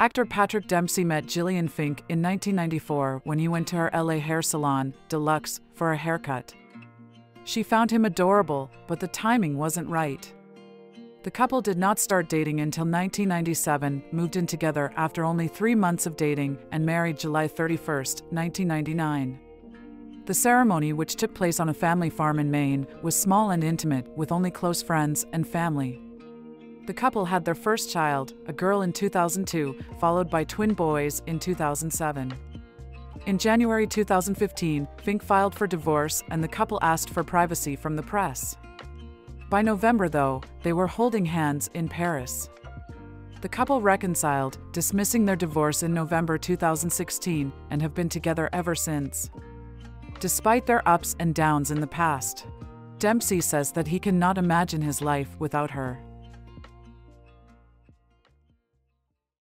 Actor Patrick Dempsey met Jillian Fink in 1994 when he went to her LA hair salon, Deluxe, for a haircut. She found him adorable, but the timing wasn't right. The couple did not start dating until 1997, moved in together after only three months of dating, and married July 31, 1999. The ceremony, which took place on a family farm in Maine, was small and intimate, with only close friends and family. The couple had their first child, a girl in 2002, followed by twin boys in 2007. In January 2015, Fink filed for divorce and the couple asked for privacy from the press. By November, though, they were holding hands in Paris. The couple reconciled, dismissing their divorce in November 2016, and have been together ever since. Despite their ups and downs in the past, Dempsey says that he cannot imagine his life without her.